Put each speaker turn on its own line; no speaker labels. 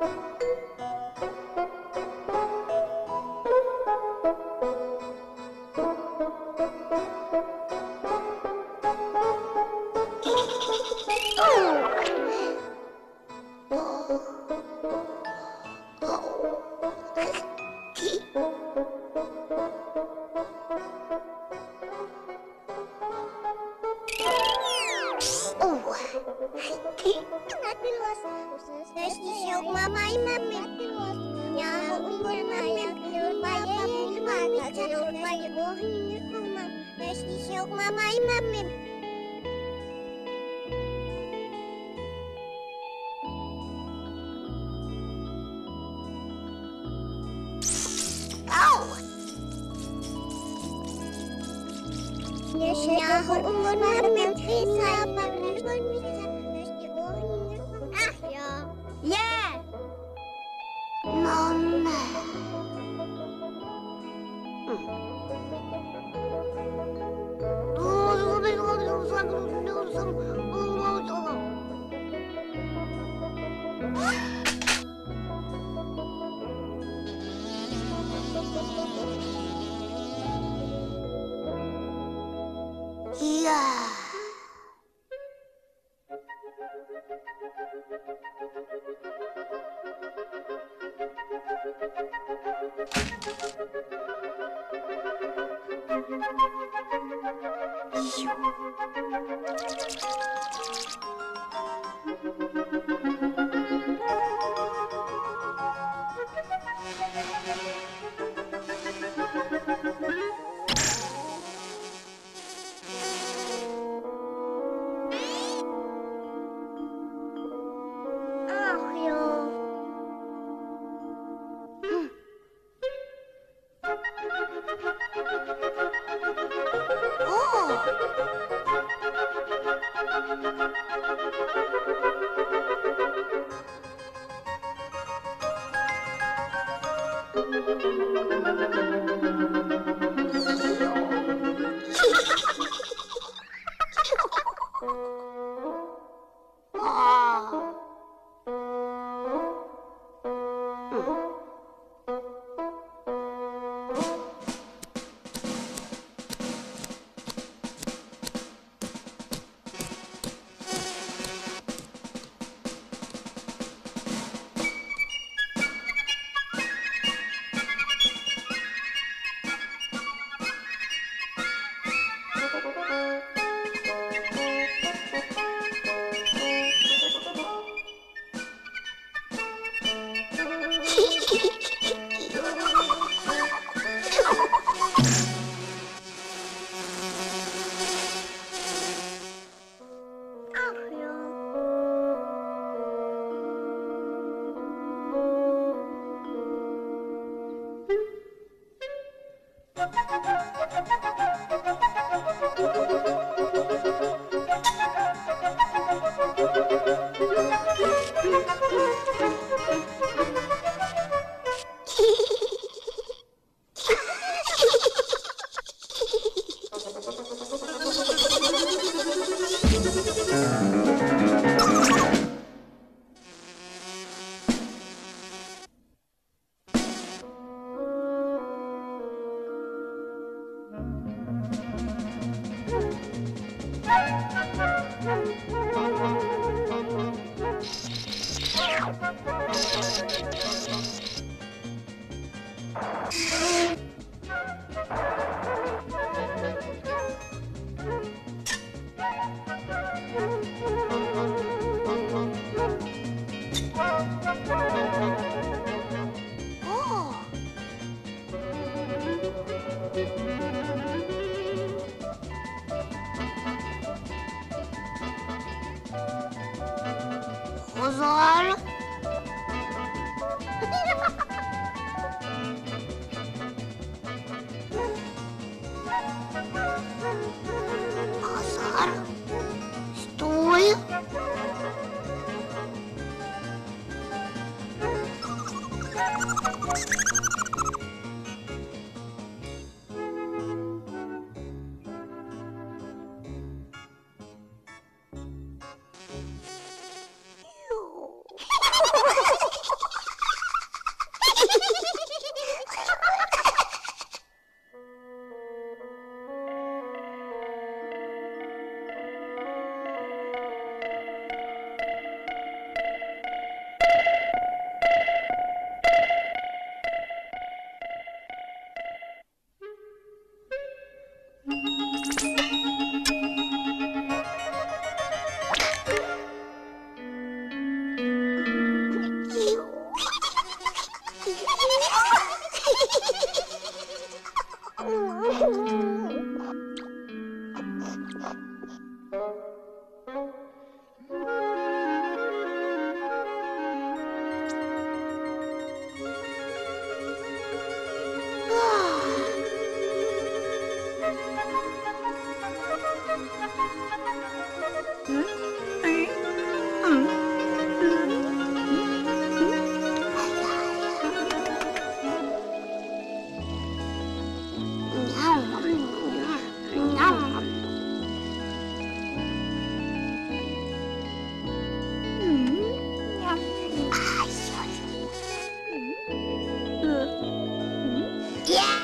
Oh. Yok mama imam Ya umur maya Maya mama Canur maya bohin mama Nasi yok mama imam Au! Yahu umur mama Saya mama Ah Ia. Thank あ! Ozar. Yeah!